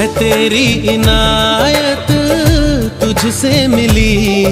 है तेरी इनायत तुझसे मिली।